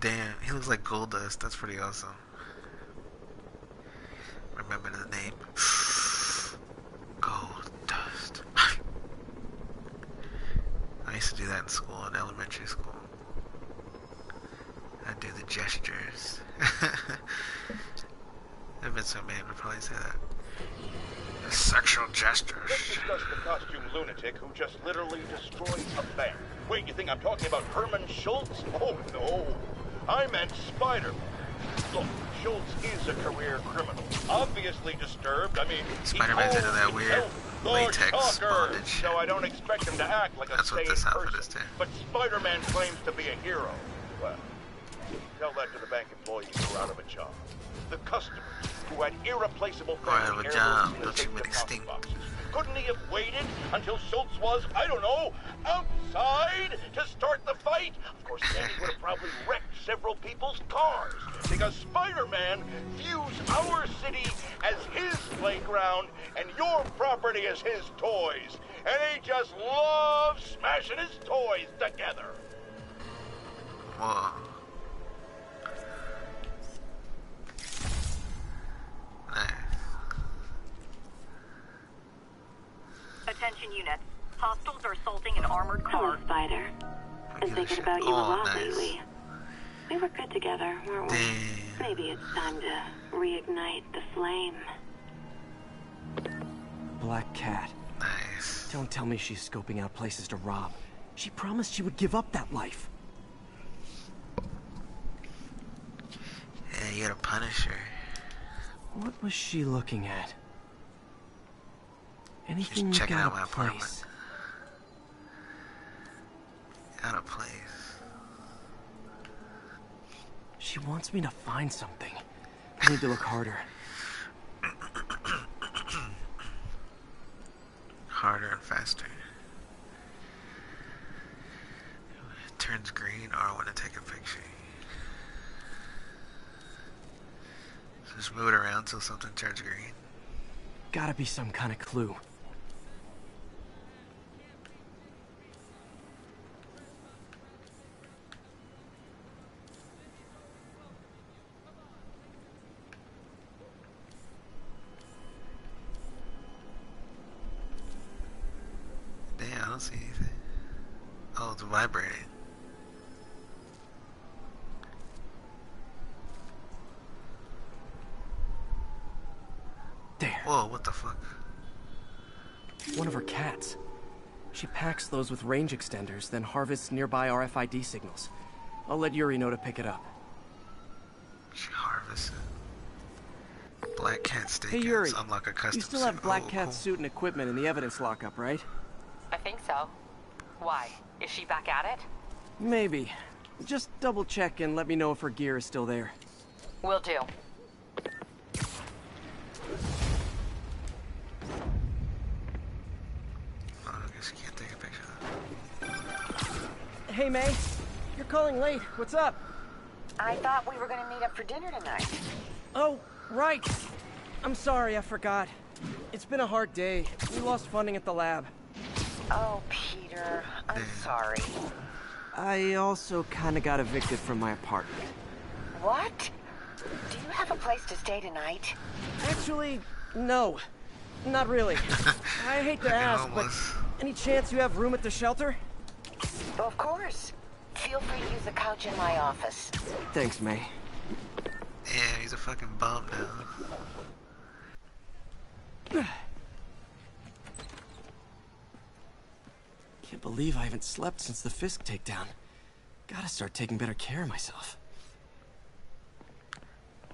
Damn, he looks like Goldust. That's pretty awesome. Remember the name? Goldust. I used to do that in school, in elementary school. I'd do the gestures. Vincent Man would probably say that. The sexual gestures. Let's discuss the costume lunatic who just literally destroyed a bank. Wait, you think I'm talking about Herman Schultz? Oh, no. I meant Spider-Man. Look, Schultz is a career criminal. Obviously disturbed. I mean, Spider-Man's into that weird latex bondage. So I don't expect him to act like That's a what sane this outfit person. is too. But Spider-Man claims to be a hero. Well, tell that to the bank employees who are out of a job. The customers who had irreplaceable Or out of a job, heirlooms in the don't you mean extinct? boxes. Couldn't he have waited until Schultz was, I don't know, outside to start the fight? Of course, then he would have probably wrecked several people's cars. Because Spider-Man views our city as his playground and your property as his toys. And he just loves smashing his toys together. Whoa. Nice. Attention units. Hostiles are assaulting an armored Hello, car. Spider. Been Give thinking shit. about you a Oh, lot nice. lately. We were good together, weren't we? Damn. Maybe it's time to reignite the flame. Black Cat. Nice. Don't tell me she's scoping out places to rob. She promised she would give up that life. Yeah, you gotta punish her. What was she looking at? Anything checking out out my apartment. place? Out of place. She wants me to find something. I need to look harder. Harder and faster. It turns green or I want to take a picture. Just move it around till something turns green. Gotta be some kind of clue. Damn, I don't see anything. Oh, it's vibrating. There. Whoa, what the fuck? One of her cats. She those with range extenders, then harvests nearby RFID signals. I'll let Yuri know to pick it up. She harvests it. Black cat steak Hey Yuri, unlock a custom you still have suit. Black Oh, Cat's cool. suit and equipment in the evidence lockup, right? I think so. Why? Is she back at it? Maybe. Just double check and let me know if her gear is still there. Will do. Hey May, you're calling late. What's up? I thought we were gonna meet up for dinner tonight. Oh, right. I'm sorry, I forgot. It's been a hard day. We lost funding at the lab. Oh, Peter, I'm mm. sorry. I also kinda got evicted from my apartment. What? Do you have a place to stay tonight? Actually, no. Not really. I hate to Fucking ask, but any chance you have room at the shelter? Of course. Feel free to use the couch in my office. Thanks, May. Yeah, he's a fucking bum now. Can't believe I haven't slept since the Fisk takedown. Gotta start taking better care of myself.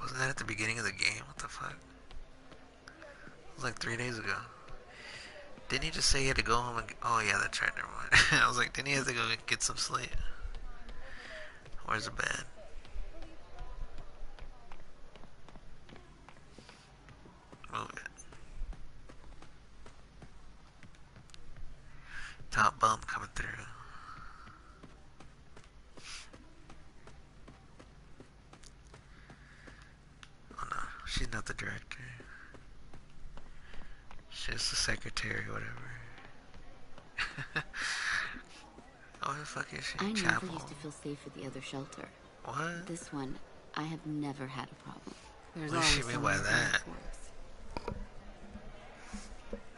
Wasn't that at the beginning of the game? What the fuck? It was like three days ago. Didn't he just say he had to go home and... Oh, yeah, that's right, never mind. I was like, didn't he have to go get some sleep? Where's the bed? Move it. Top bump coming through. Oh no, she's not the director. She's the secretary, whatever. oh, the fuck is she? I never Chapel. used to feel safe at the other shelter. What? This one, I have never had a problem. There's What does she always mean by that?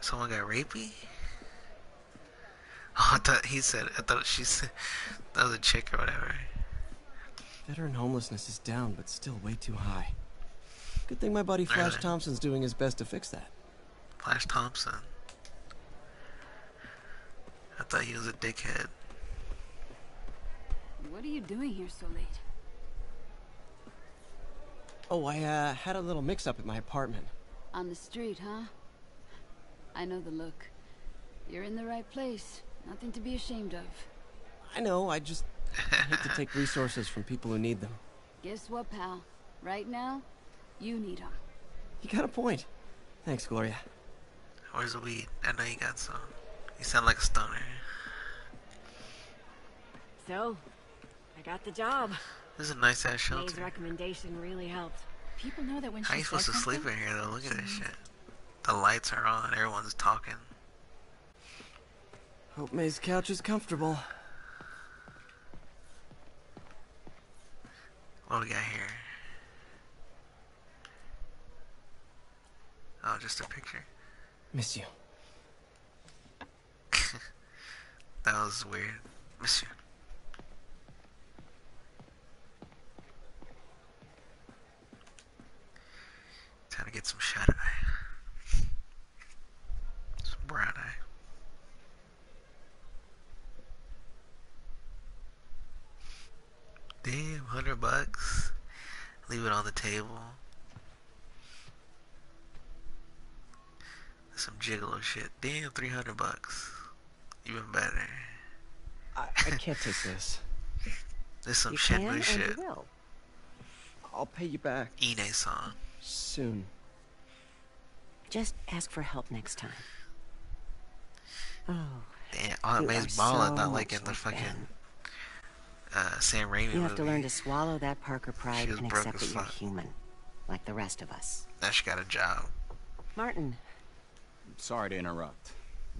Someone got rapey? Oh, I thought he said. I thought she said that was a chick or whatever. Veteran homelessness is down, but still way too high. Good thing my buddy Flash Really? Thompson's doing his best to fix that. Flash Thompson. I thought he was a dickhead. What are you doing here so late? Oh, I uh, had a little mix-up at my apartment. On the street, huh? I know the look. You're in the right place. Nothing to be ashamed of. I know, I just hate to take resources from people who need them. Guess what, pal? Right now, you need them. You got a point. Thanks, Gloria. Where's the weed? I know you got some. You sound like a stoner. So, I got the job. This is a nice ass May's shelter. recommendation really helped. People know that when How she you supposed to sleep in here though? Look at this shit. The lights are on. Everyone's talking. Hope May's couch is comfortable. What do we got here? Oh, just a picture. Miss you. That was weird. Miss you. Time to get some shut eye. Some brown eye. Damn, hundred bucks. Leave it on the table. Some gigolo shit. Damn, three hundred bucks. Even better. I, I can't take this. This some You shit can shit. you will. I'll pay you back Ine song. soon. Just ask for help next time. Oh, Damn, you May's are balling, so not like in the fucking Ben. uh, Sam Raimi You have to learn to swallow that Parker pride and accept that you're human, like the rest of us. Now she got a job. Martin, Sorry to interrupt.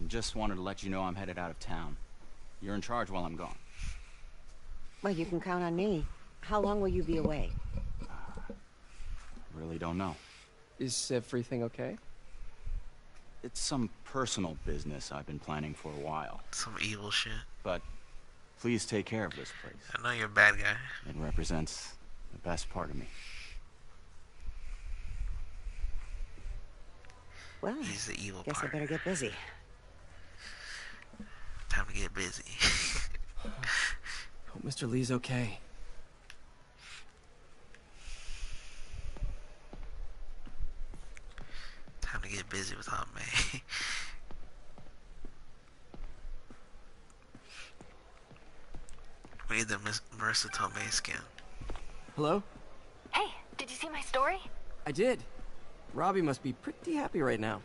Just wanted to let you know I'm headed out of town. You're in charge while I'm gone. well, you can count on me. How long will you be away? Really don't know. Is everything okay? It's some personal business I've been planning for a while. Some evil shit. But please take care of this place. I know you're a bad guy. It represents the best part of me. Well, He's the evil guess I better get busy. Time to get busy. Hope Mr. Li's okay. Time to get busy with Aunt May. we need the Miss Marisa Tomei skin. Hello? Hey, did you see my story? I did. Robbie must be pretty happy right now.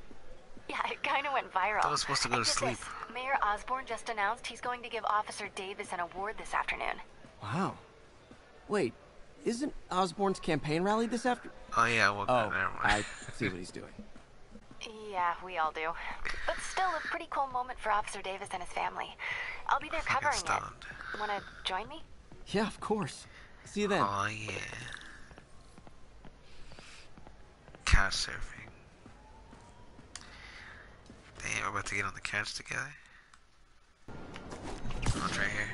Yeah, it kind of went viral. I was supposed to go And to get sleep. This, Mayor Osborn just announced he's going to give Officer Davis an award this afternoon. Wow. Wait, isn't Osborn's campaign rally this after? Oh yeah, well, Oh, never mind. I see what he's doing. Yeah, we all do. But still, a pretty cool moment for Officer Davis and his family. I'll be there Fucking covering stoned. it. Wanna join me? Yeah, of course. See you then. Oh yeah. Couch surfing. Damn, we're about to get on the couch together. It's right here.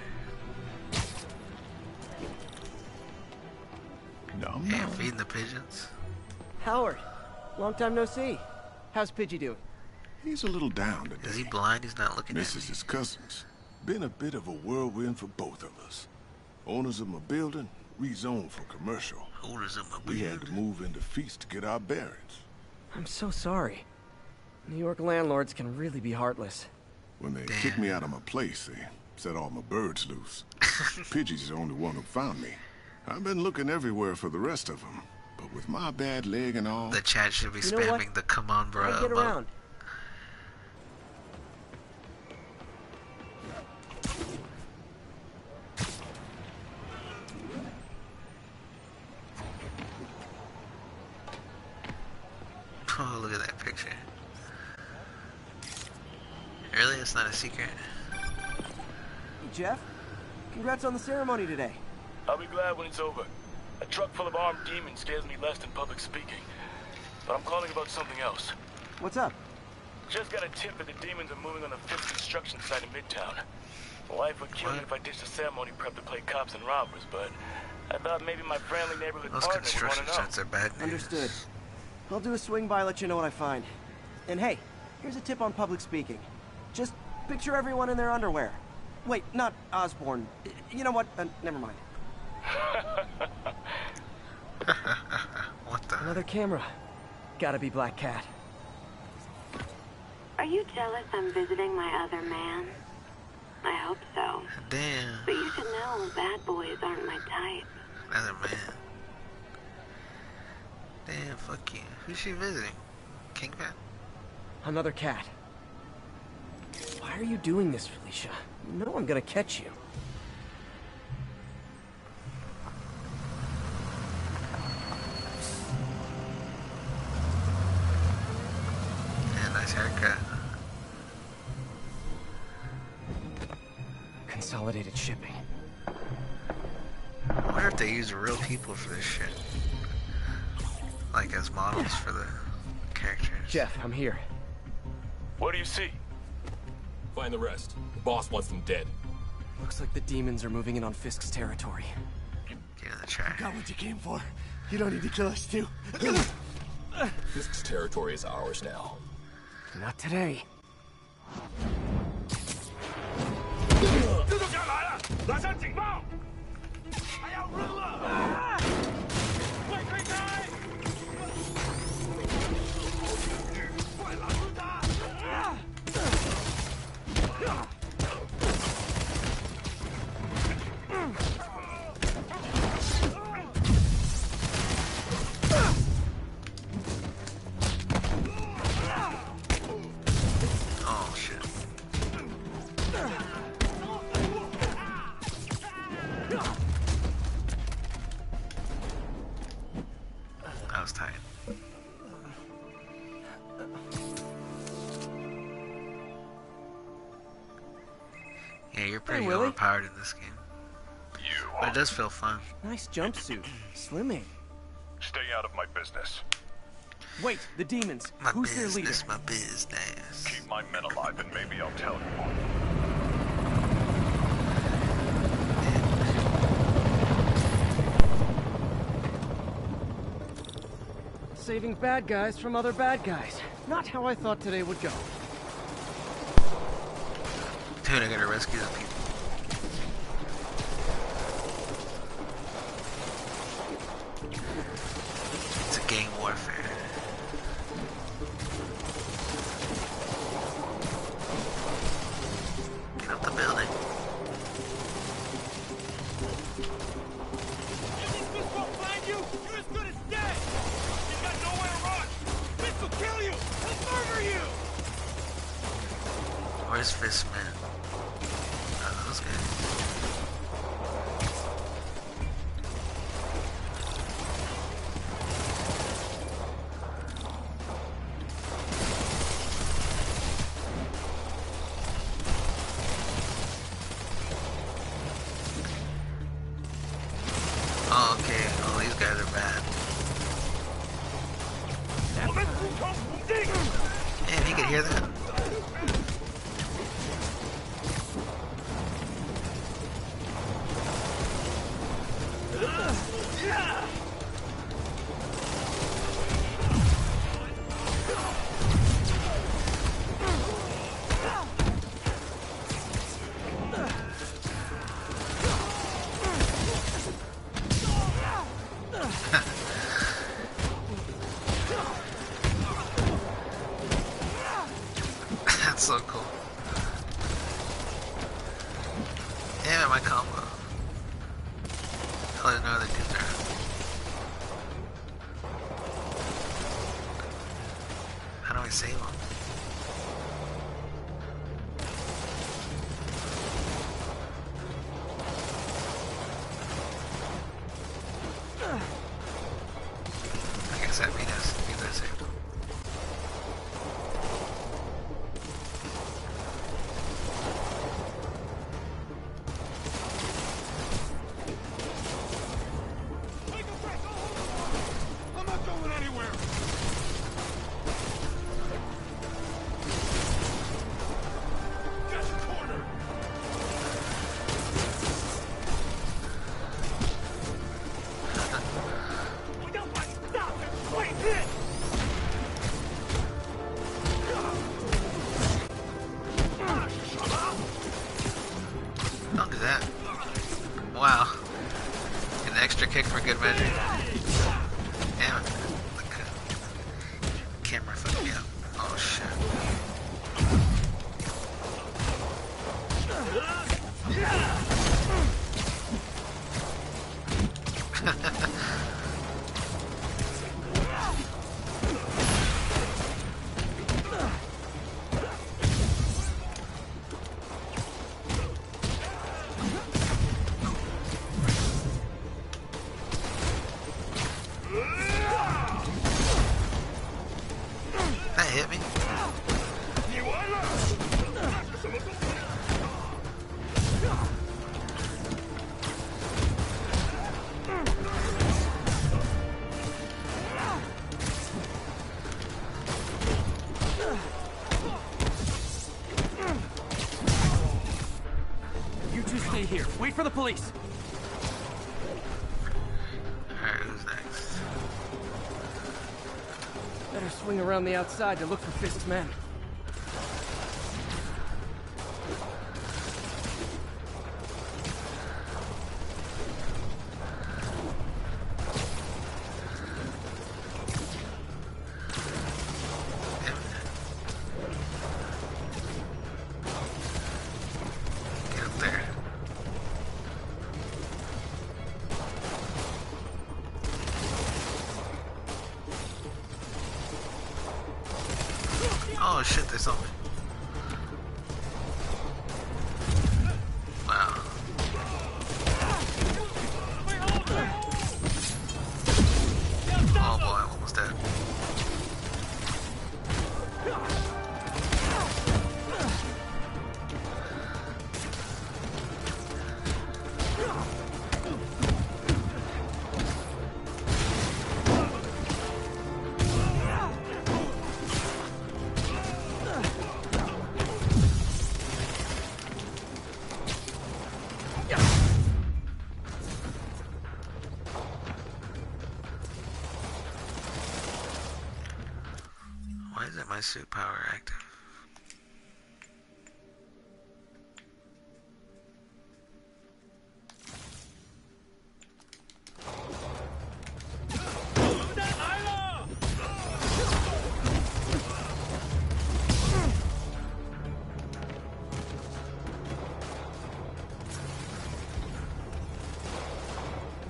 No, Damn, feeding the pigeons. Howard, long time no see. How's Pidgey doing? He's a little down today. Is he blind? He's not looking at This me. is his cousins. Been a bit of a whirlwind for both of us. Owners of my building rezoned for commercial. Holders in my We had to move into feast to get our bearings. I'm so sorry. New York landlords can really be heartless. When they Damn. kicked me out of my place, they set all my birds loose. Pidgey's the only one who found me. I've been looking everywhere for the rest of them, but with my bad leg and all, The chat should be You spamming the come on, bro. I get around. Congrats on the ceremony today. I'll be glad when it's over. A truck full of armed demons scares me less than public speaking. But I'm calling about something else. What's up? Just got a tip that the demons are moving on the fifth construction site in Midtown. My wife would kill me if I ditched the ceremony prep to play cops and robbers, but I thought maybe my friendly neighborhood Those partner would want construction to know. sites are bad news. Understood. I'll do a swing by, let you know what I find. And hey, here's a tip on public speaking. Just picture everyone in their underwear. Wait, not Osborn. You know what? Uh, never mind. what the? Another camera. Gotta be Black Cat. Are you jealous I'm visiting my other man? I hope so. Damn. But you should know bad boys aren't my type. Another man. Damn, fuck you. Who's she visiting? Kingpin? Another cat. Why are you doing this, Felicia? You know I'm gonna catch you. Yeah, nice haircut. Consolidated shipping. I wonder if they use real people for this shit. Like as models for the characters. Jeff, I'm here. What do you see? Find the rest. The boss wants them dead. Looks like the demons are moving in on Fisk's territory. Give it a try. Got what you came for. You don't need to kill us too. Fisk's territory is ours now. Not today. Pretty Willie. overpowered in this game. You. But it does feel fun. Nice jumpsuit. Slimming. Stay out of my business. Wait, the demons. My Who's their leader? business, my business. Keep my men alive, and maybe I'll tell you. Saving bad guys from other bad guys. Not how I thought today would go. Dude, I gotta rescue the people. hit me? You two stay here. Wait for the police. on the outside to look for Fisk's men.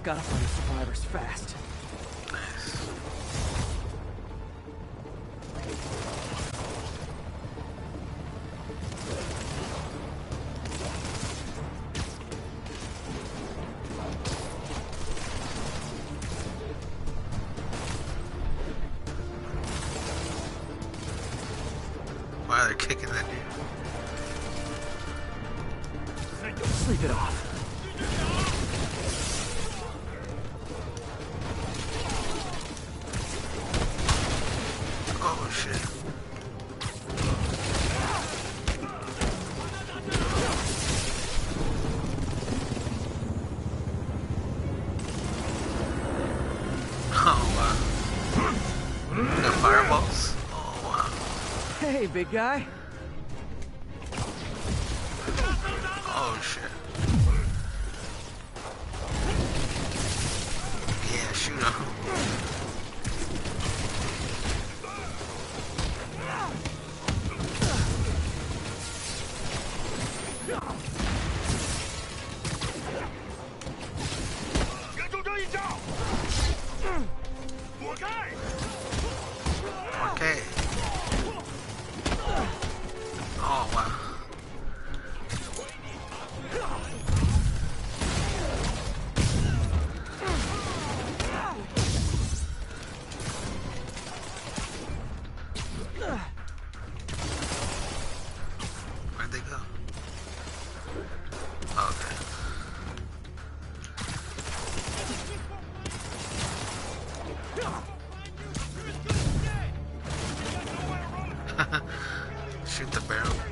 Gotta find the survivors fast. big guy. shoot the barrel.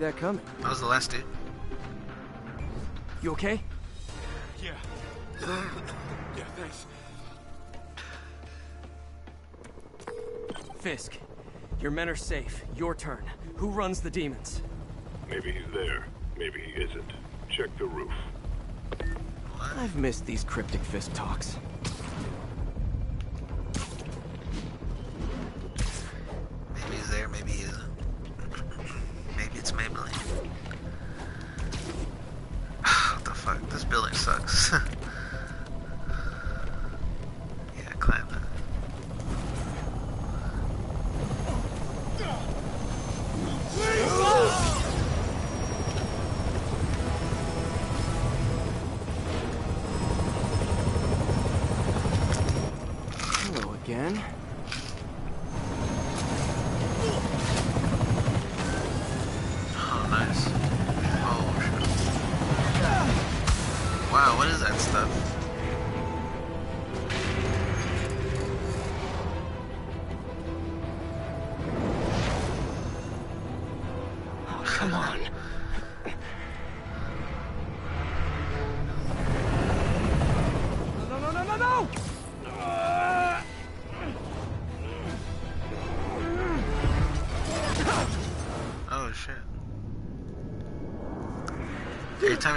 That coming. That was the last dude. You okay? Yeah. yeah, thanks. Fisk, your men are safe. Your turn. Who runs the demons? Maybe he's there. Maybe he isn't. Check the roof. I've missed these cryptic Fisk talks.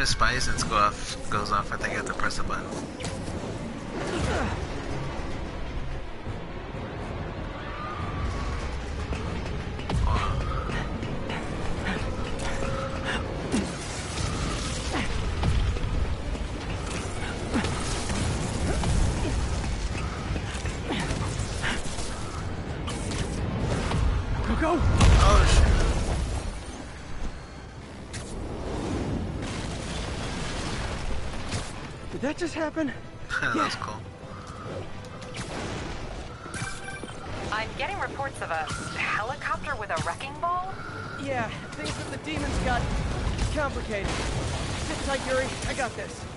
His spy sense go off, goes off, that just happen? that was cool. I'm getting reports of a helicopter with a wrecking ball. Yeah, things with the demons got complicated. Sit tight, Yuri. I got this.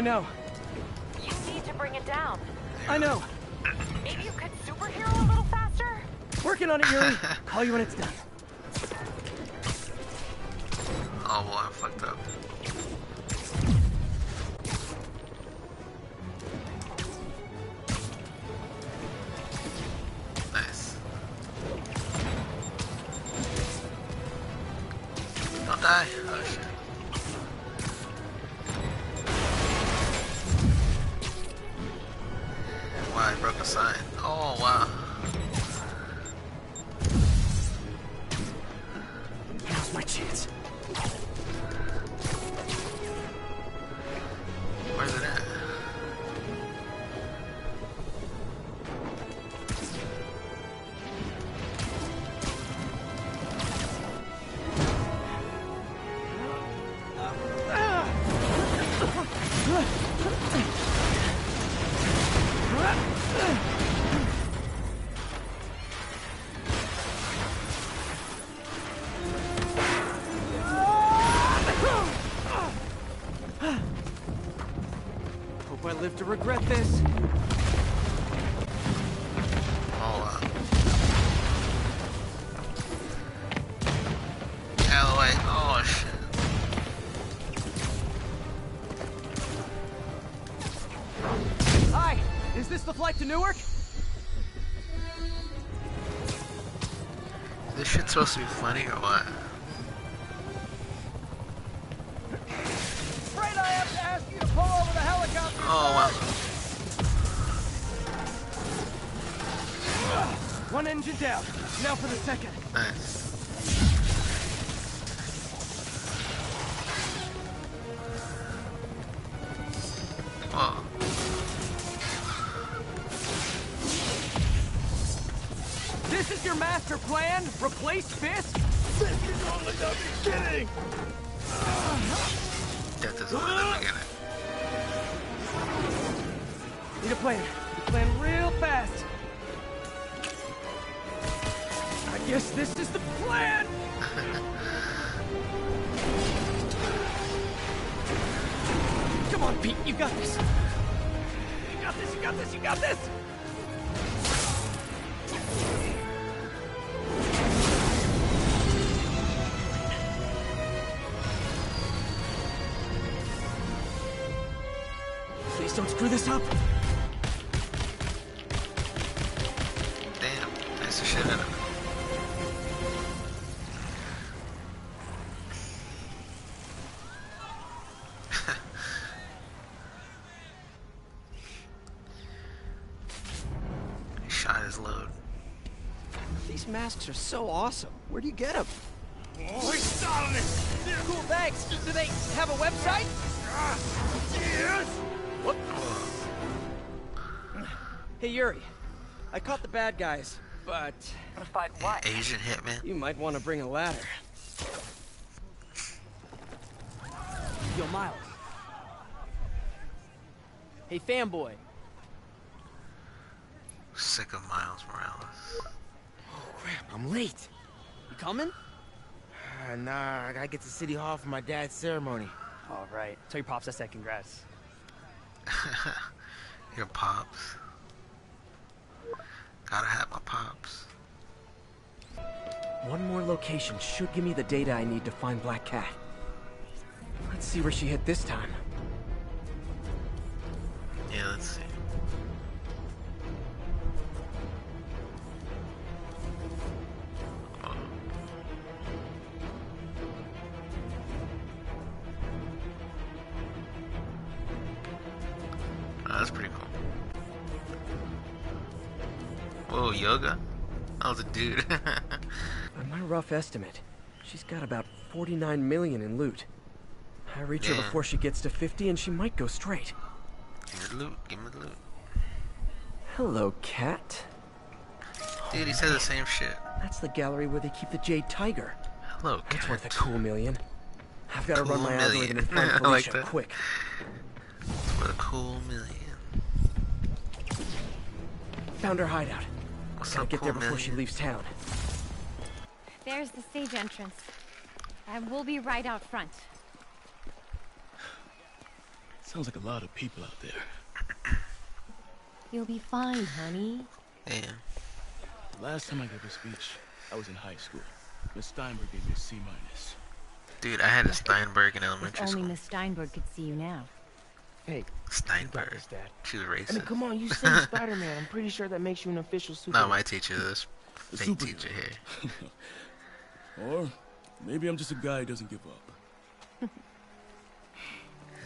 I know. Live to regret this. Wow. Out of. Oh, shit. Hi, is this the flight to Newark? This shit's supposed to be funny or what? Down. Now for the second. This is your master plan? Replace Fisk? Masks are so awesome. Where do you get them? Oh, he's starting it! Cool, thanks. Do they have a website? Yes! What? Hey, Yuri. I caught the bad guys, but... But what? Asian hitman. You might want to bring a ladder. Yo, Miles. Hey, fanboy. Sick of Miles Morales. Crap, I'm late. You coming? Uh, nah, I gotta get to City Hall for my dad's ceremony. All right. Tell your pops I said congrats. Your pops. Gotta have my pops. One more location should give me the data I need to find Black Cat. Let's see where she hit this time. Yeah, let's see. Whoa, yoga? That was a dude. By my rough estimate, she's got about 49 million in loot. I reach her before she gets to 50 and she might go straight. Give me the loot. Give me the loot. Hello, cat. Dude, he said the same shit. That's the gallery where they keep the Jade Tiger. Hello, That's worth a cool million. I've got to run my million. algorithm and find I like Felicia that. quick. What a cool million. Found her hideout. What's Gotta up, get there cool before she leaves town. There's the stage entrance. And we'll be right out front. Sounds like a lot of people out there. You'll be fine, honey. Damn. The last time I gave a speech, I was in high school. Miss Steinberg gave me a C minus. Dude, I had a Steinberg in If elementary only school. Miss Steinberg could see you now. Hey, Steinberg. this, Dad. She was I mean, racist. come on, you say Spider-Man. I'm pretty sure that makes you an official super. Not my teacher, this A fake teacher here. Or maybe I'm just a guy who doesn't give up.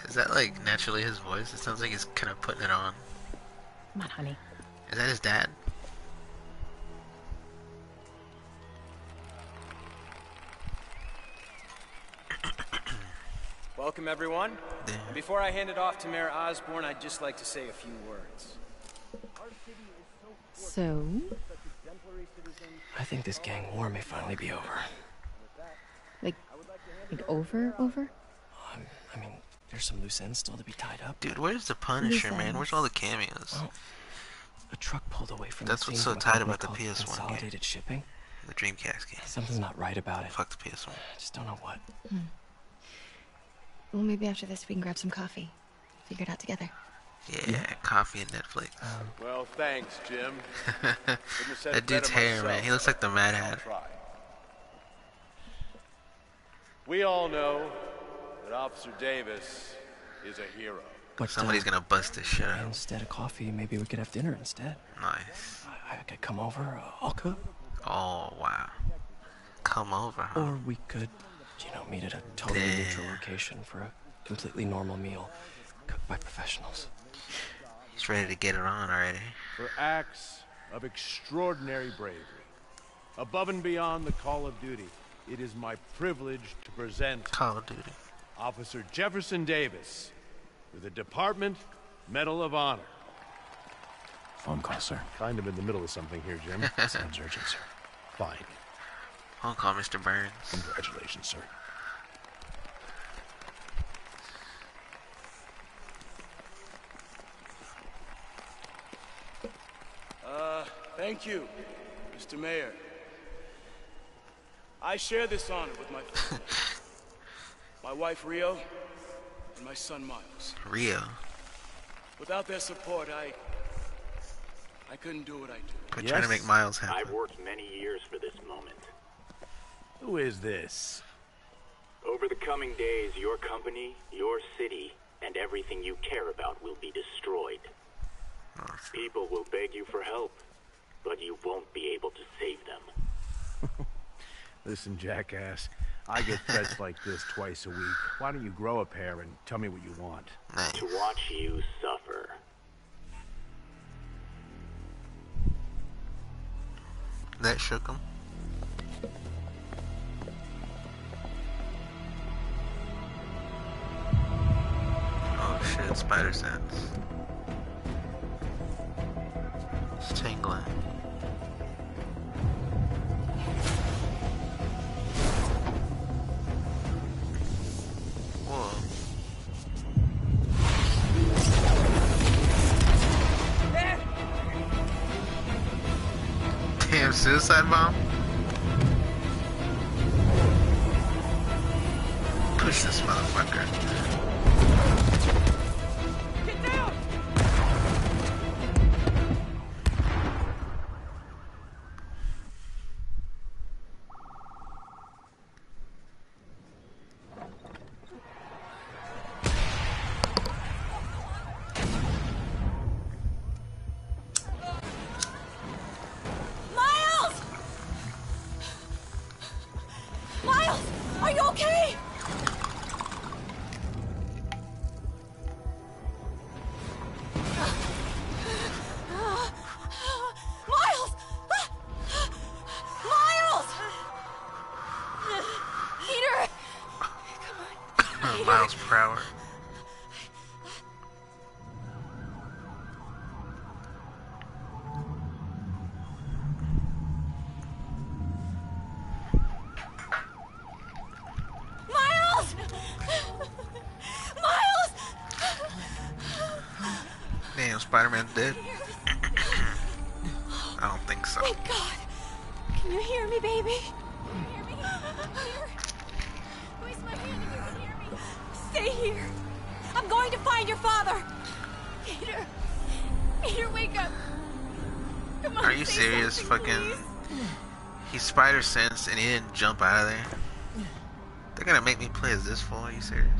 Is that like naturally his voice? It sounds like he's kind of putting it on. Come on, honey. Is that his dad? Welcome, everyone. Before I hand it off to Mayor Osborn, I'd just like to say a few words. So? I think this gang war may finally be over. Like, like over, over? I mean, there's some loose ends still to be tied up. Dude, where's the Punisher, man? Where's all the cameos? A truck pulled away from That's the what's scene so of tight about the PS1 game. Consolidated shipping. The Dreamcast game. Something's not right about it. Fuck the PS1. I just don't know what. Hmm. Well, maybe after this we can grab some coffee. Figure it out together. Yeah, coffee and Netflix. Well, thanks, Jim. Couldn't have said that it dude's better hair, man. He looks like the Mad I'll Hatter. We all know that Officer Davis is a hero. But Somebody's uh, gonna bust this shit out. Instead of coffee, maybe we could have dinner instead. Nice. I, I could come over. uh, I'll cook. Oh wow. Come over, huh? Or we could, you know, meet at a totally Damn. neutral location for a completely normal meal, cooked by professionals. He's ready to get it on already. For acts of extraordinary bravery, above and beyond the call of duty, it is my privilege to present Call of Duty. Officer Jefferson Davis with the Department Medal of Honor. Phone call, sir. Kind of in the middle of something here, Jim. Sounds urgent, sir. Fine. Phone call, Mr. Burns. Congratulations, sir. Uh, thank you, Mr. Mayor. I share this honor with my my wife Rio and my son Miles. Rio. Without their support, I I couldn't do what I do. Quit trying to make Miles happy. I've worked many years for this moment. Who is this? Over the coming days, your company, your city, and everything you care about will be destroyed. People will beg you for help, but you won't be able to save them. Listen, jackass. I get threats like this twice a week. Why don't you grow a pair and tell me what you want? To watch you suffer. That shook him. Spider sense. It's tingling. Whoa. Damn, suicide bomb? Push this motherfucker. Miles per hour. Sensed and he didn't jump out of there. They're gonna make me play as this fool. Are you serious?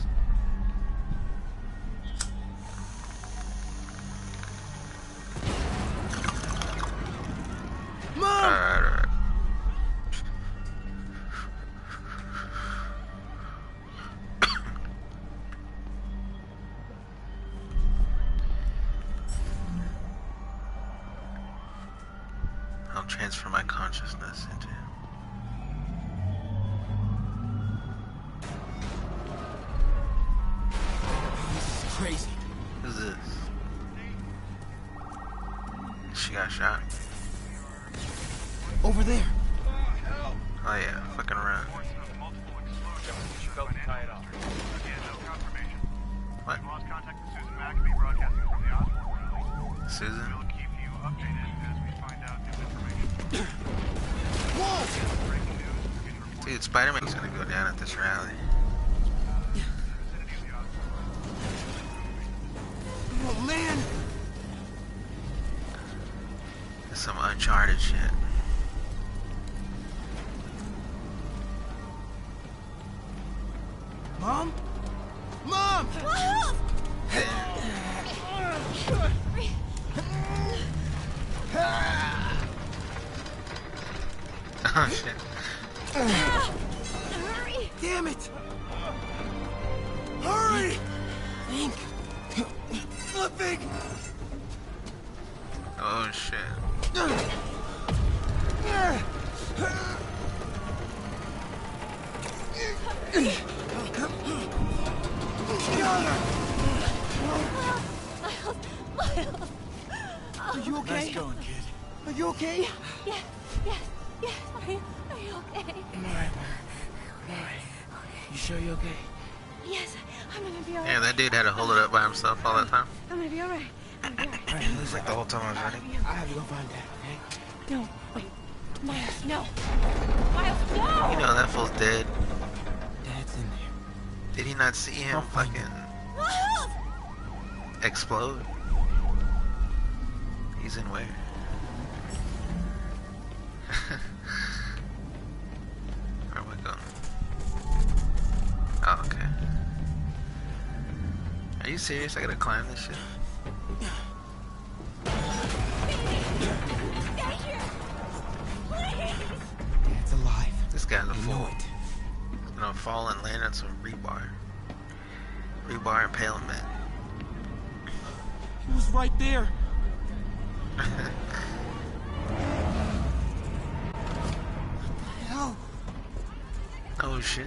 Oh shit. Hurry! Damn it! Hurry! Think. Flipping! Oh shit. Miles! Miles! Are you okay? Nice going, kid. Are you okay? Yes, yes, yes. Are you, are you okay? I'm alright, Alright. You sure you okay? Yes, I'm gonna be alright. Yeah, that dude had to hold it up by himself all the time. I'm gonna be alright. I'm gonna be alright. It was like the whole time I was running. I have to go find Dad, okay? No, wait. Miles, no. Miles, no! You know that fool's dead. Dad's in there. Did he not see him fucking Miles! explode? He's in where? Where am I going? Oh, okay. Are you serious? I gotta climb this shit? Stay here! Please! Dad's alive. This guy's a I fool. Know it. He's gonna fall and land on some rebar. Rebar impalement. He was right there. Hell. oh shit.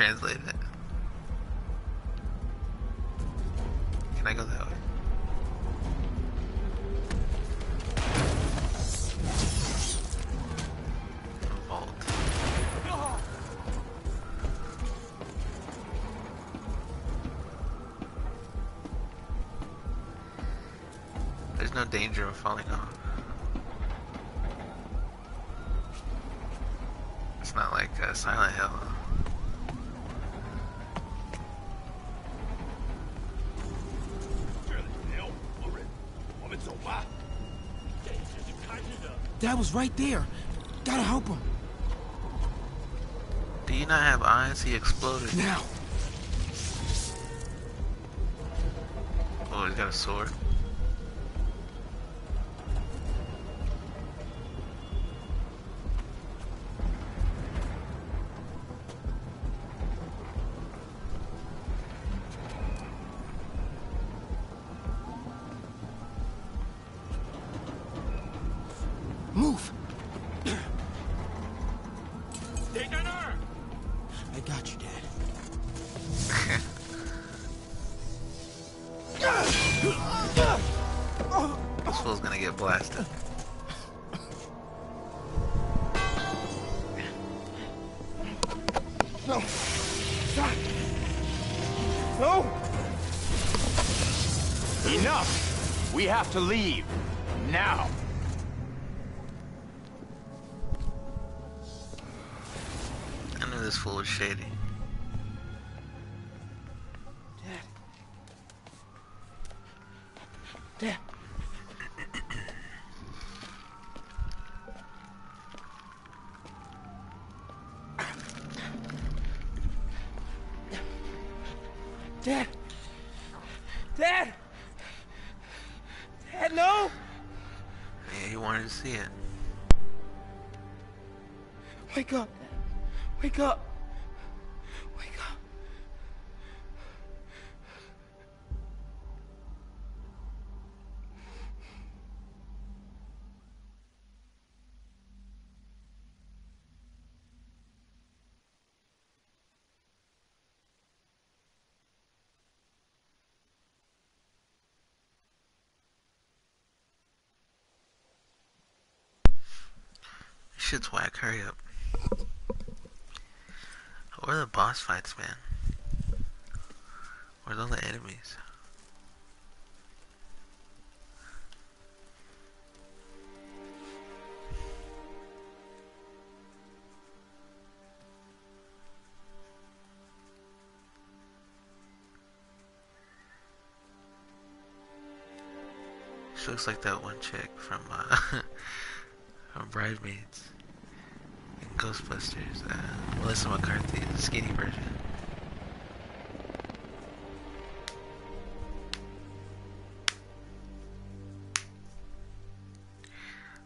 西。they translated it. 的。Was right there. Gotta help him. Do you not have eyes? He exploded. Now. Oh, he's got a sword. Fool's gonna get blasted. No. Stop. No. Enough! We have to leave. Now! I knew this fool was shady. Shit's whack, hurry up. Where are the boss fights, man? Where's all the enemies? She looks like that one chick from uh, from Bridesmaids Ghostbusters. Uh, Melissa McCarthy, the skinny version.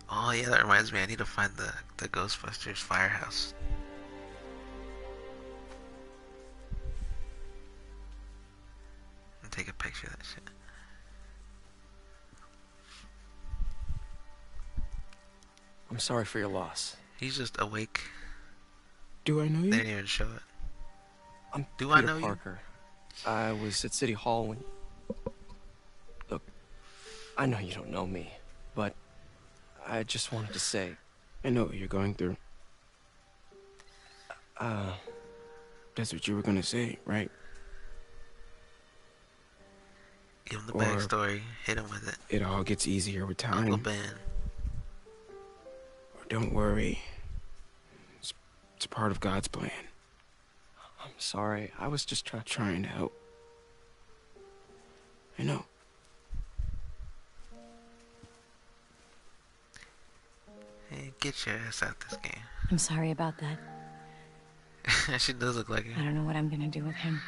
Oh yeah, that reminds me. I need to find the the Ghostbusters firehouse. And take a picture of that shit. I'm sorry for your loss. He's just awake. Do I know you? They didn't even show it. I'm Do Peter I know you? Parker. I was at City Hall when. Look, I know you don't know me, but I just wanted to say. I know what you're going through. Uh, That's what you were gonna say, right? Give him the Or- backstory. Hit him with it. It all gets easier with time. Uncle Ben. Don't worry. It's, it's part of God's plan. I'm sorry. I was just trying. Trying to help. I know. Hey, get your ass out this game. I'm sorry about that. she does look like I don't know what I'm gonna do with him.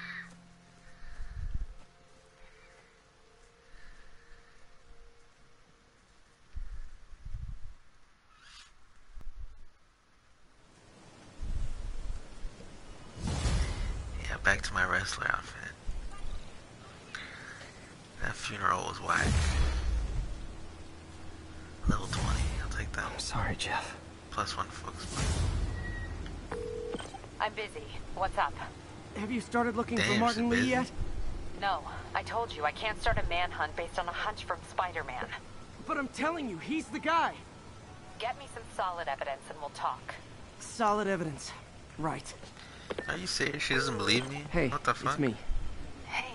Yeah, back to my wrestler outfit. That funeral was whack. Level 20, I'll take that. I'm sorry, Jeff. Plus one folks. I'm busy. What's up? Have you started looking for Martin Li busy. yet? No, I told you I can't start a manhunt based on a hunch from Spider-Man. But I'm telling you, he's the guy. Get me some solid evidence and we'll talk. Solid evidence. Right. Are you serious? She doesn't believe me? Hey, what the fuck? it's me. Hey,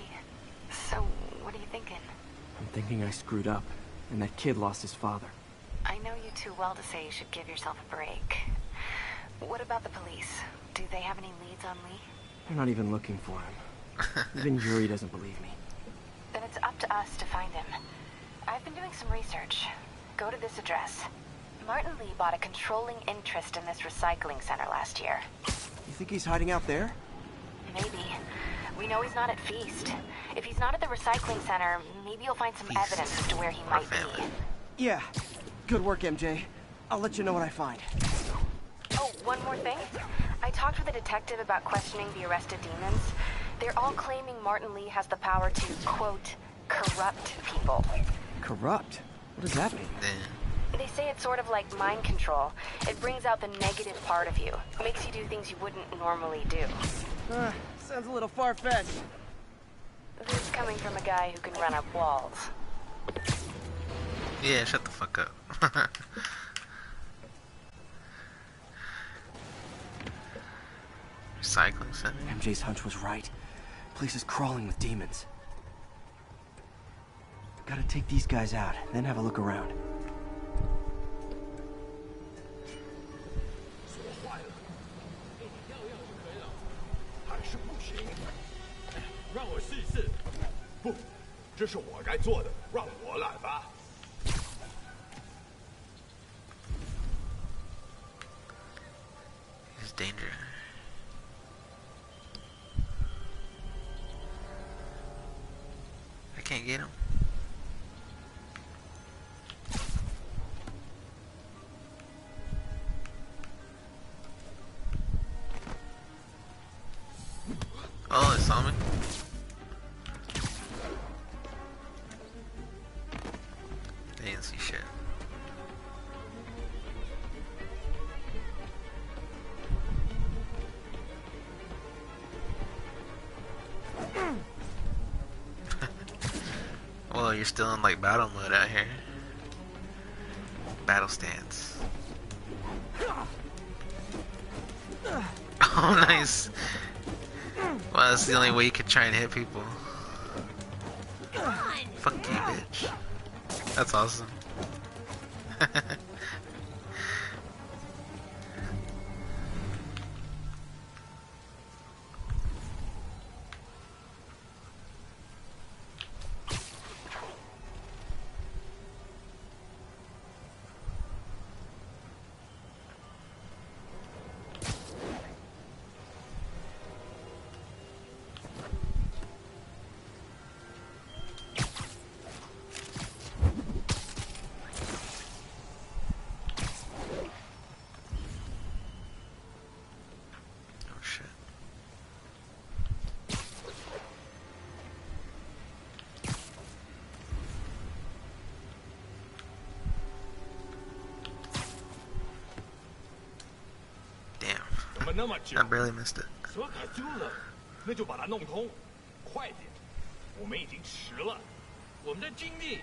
so what are you thinking? I'm thinking I screwed up, and that kid lost his father. I know you too well to say you should give yourself a break. What about the police? Do they have any leads on Li? They're not even looking for him. even Yuri doesn't believe me. Then it's up to us to find him. I've been doing some research. Go to this address. Martin Li bought a controlling interest in this recycling center last year. You think he's hiding out there? Maybe. We know he's not at Feast. If he's not at the recycling center, maybe you'll find some evidence as to where he might be. Yeah. Good work, MJ. I'll let you know what I find. Oh, one more thing. I talked with a detective about questioning the arrested demons. They're all claiming Martin Li has the power to, quote, corrupt people. Corrupt? What does that mean? They say it's sort of like mind control. It brings out the negative part of you. Makes you do things you wouldn't normally do. Uh, sounds a little far-fetched. This coming from a guy who can run up walls. Yeah, shut the fuck up. Recycling center. MJ's hunch was right. Place is crawling with demons. Gotta take these guys out, then have a look around. 这是我该做的，让我来吧。 He's danger. I can't get him. You're still in like battle mode out here. Battle stance. Oh, nice. Well, that's the only way you could try and hit people. Fuck you, bitch. That's awesome. 怎么那么久 I？barely missed it. 锁卡丢了，那就把它弄通，快点！我们已经迟了，我们的精力。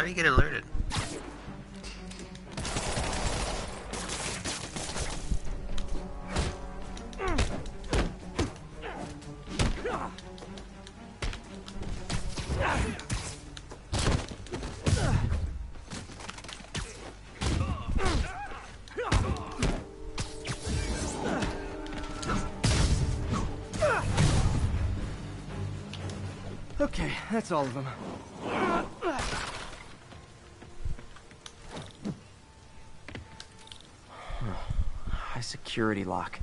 How do you get alerted? Okay, that's all of them. High security lock.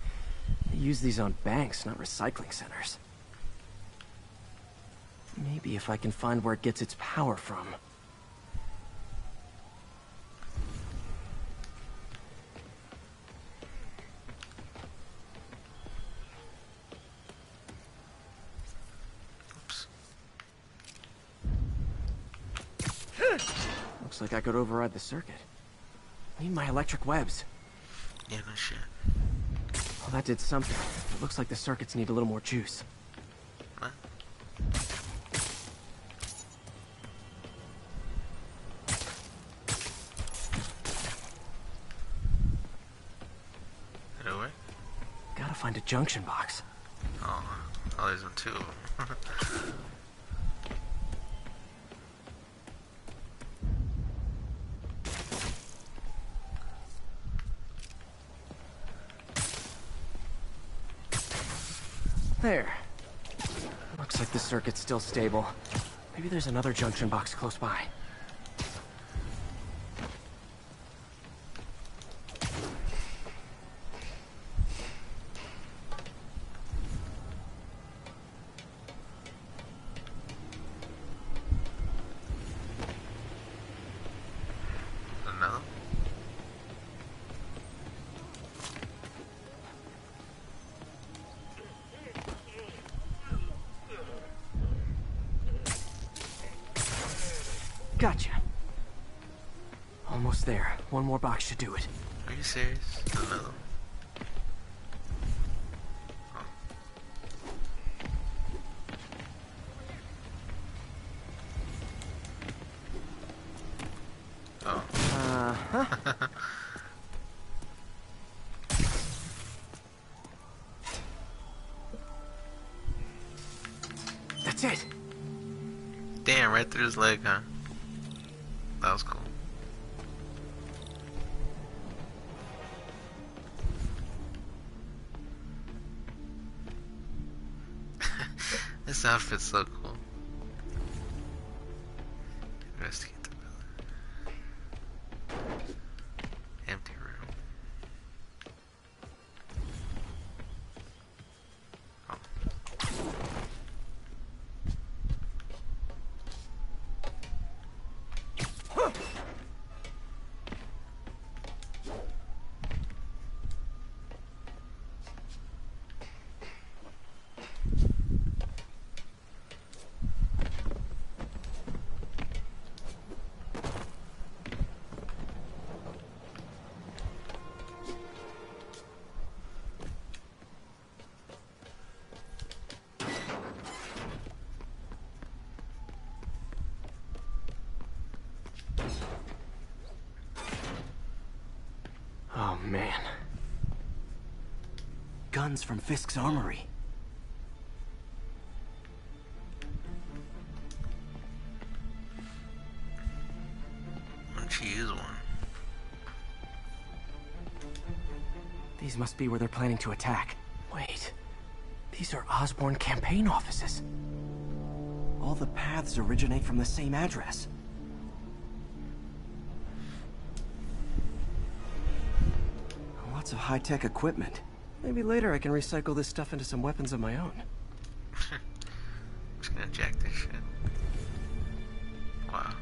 They use these on banks, not recycling centers. Maybe if I can find where it gets its power from. Looks like I could override the circuit. Need my electric webs. Yeah, no shit. Well, that did something. It looks like the circuits need a little more juice. Huh? Gotta find a junction box. Oh, oh there's one too. There. Looks like the circuit's still stable. Maybe there's another junction box close by. More do it. Are you serious? Another? Oh, man. Guns from Fisk's armory. Why don't you use one? These must be where they're planning to attack. Wait. These are Osborn campaign offices. All the paths originate from the same address. Lots of high-tech equipment. Maybe later I can recycle this stuff into some weapons of my own. just gonna jack this shit. Wow.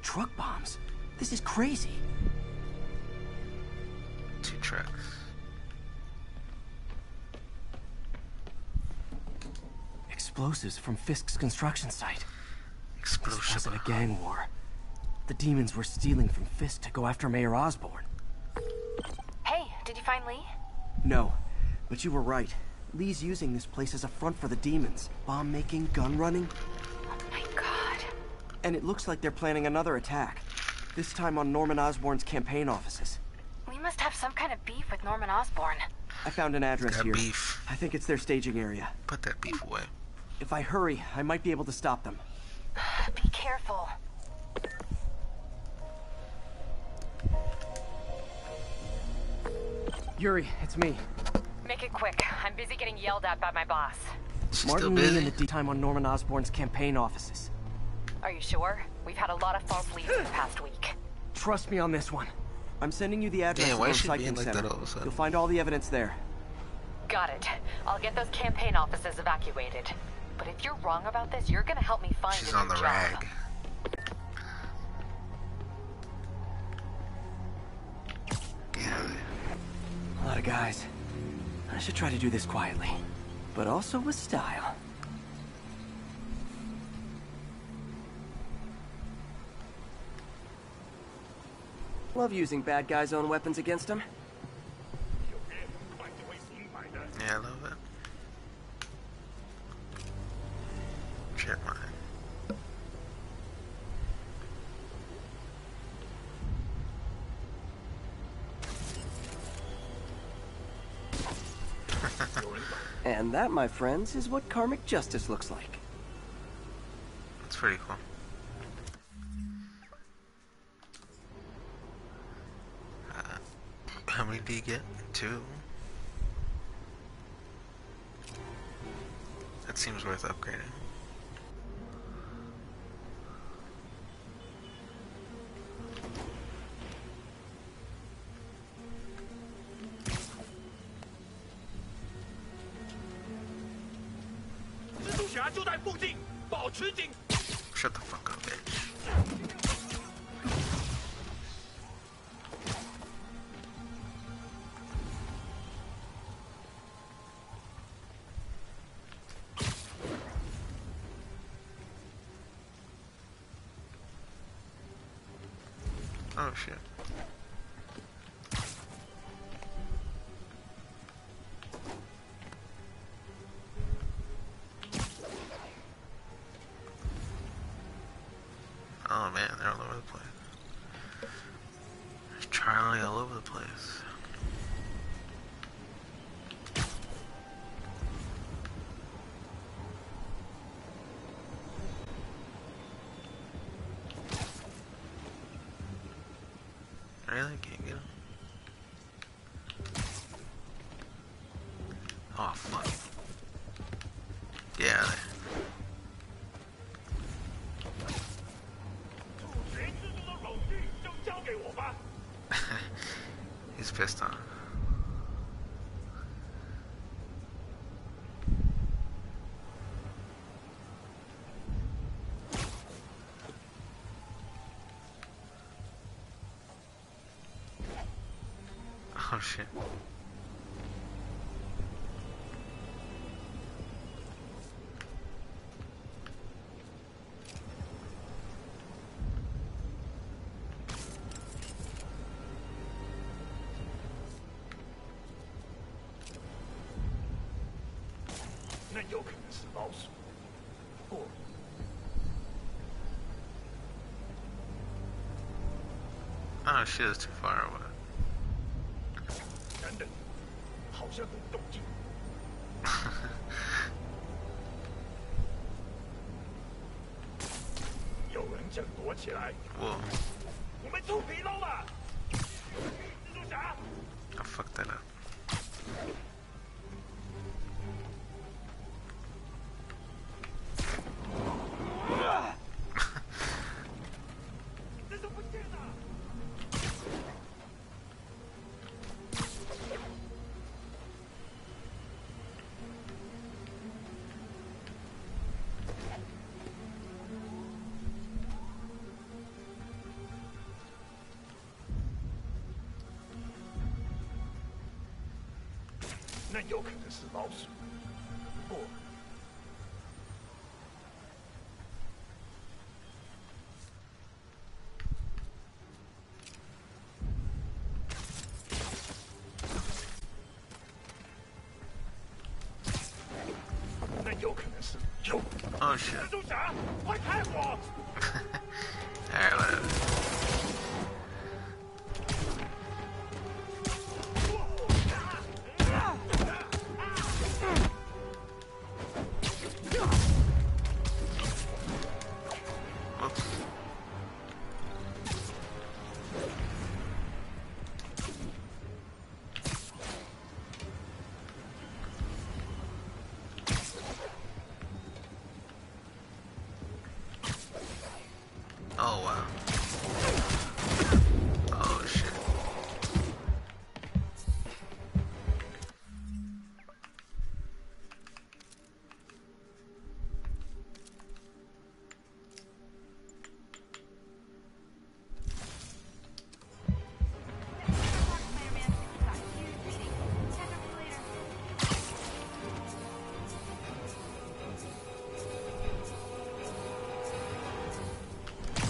Truck bombs? This is crazy. Two trucks. Explosives from Fisk's construction site. This wasn't a gang war. The demons were stealing from Fisk to go after Mayor Osborn. Hey, did you find Li? No, but you were right. Li's using this place as a front for the demons. Bomb making, gun running. Oh my god. And it looks like they're planning another attack. This time on Norman Osborn's campaign offices. We must have some kind of beef with Norman Osborn. I found an address Got here. beef. I think it's their staging area. Put that beef away. If I hurry, I might be able to stop them. Be careful. Yuri, it's me. Make it quick. I'm busy getting yelled at by my boss. She's Martin still Li busy. and the D time on Norman Osborn's campaign offices. Are you sure? We've had a lot of false leads in the past week. Trust me on this one. I'm sending you the address Damn, of the is recycling like center. all of a sudden? You'll find all the evidence there. Got it. I'll get those campaign offices evacuated. But if you're wrong about this, you're gonna help me find She's a new on the job. rag. A lot of guys. I should try to do this quietly, but also with style. Love using bad guys' own weapons against them. Yeah, I love it. and that, my friends, is what karmic justice looks like. That's pretty cool. Uh, how many do you get? Two? That seems worth upgrading. Shut the fuck up, bitch. Oh shit. Really? Can't get him? Oh fuck. Yeah. He's pissed on. Shit. Oh shit, it's too far away. 这种动静，有人想躲起来，我，我们出皮漏了。Yok, this is awesome.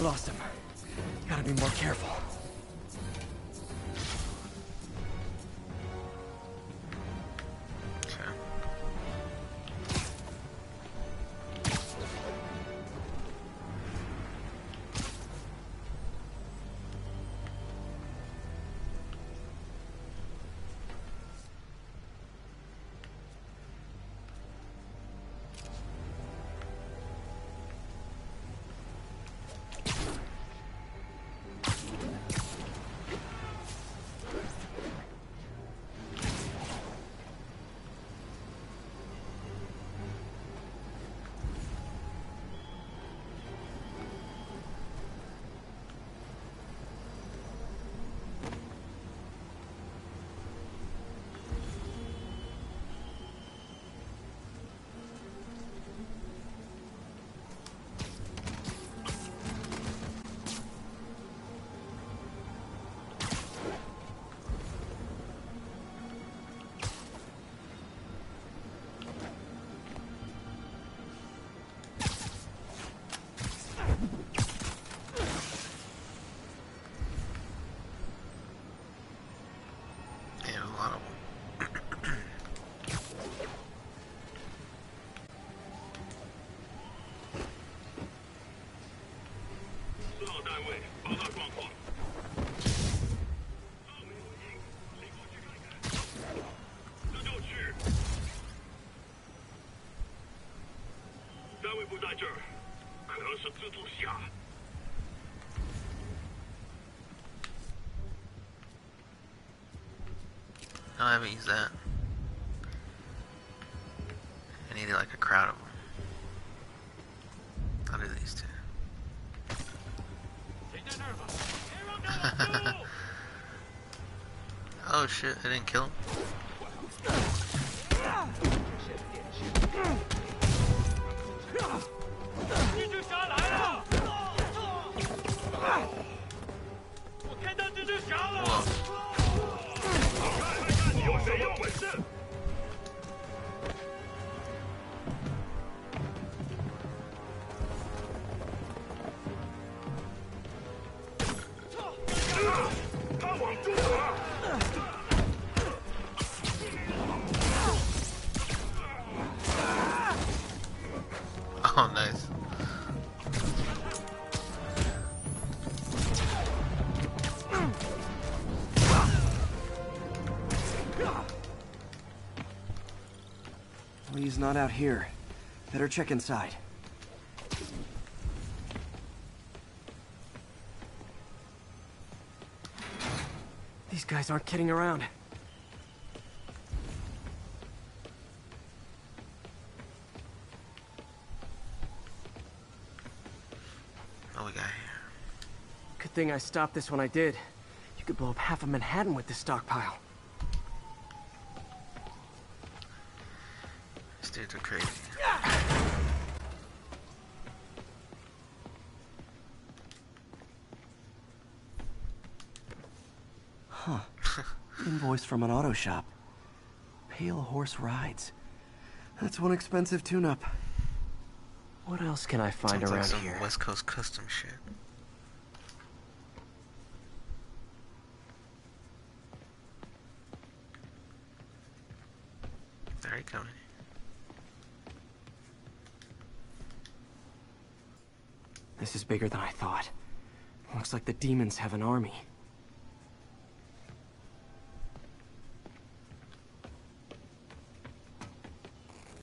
Lost him. Gotta be more careful. 什么状况？二位不在这儿，可能是蜘蛛侠。I haven't used that. Shit, I didn't kill him. Not out here. Better check inside. These guys aren't kidding around. What we got here? Good thing I stopped this when I did. You could blow up half of Manhattan with this stockpile. These dudes are. Huh. Invoice from an auto shop. Pale Horse Rides. That's one expensive tune-up. What else can I find Sounds like around some here? West Coast custom shit. There he coming. This is bigger than I thought. Looks like the demons have an army.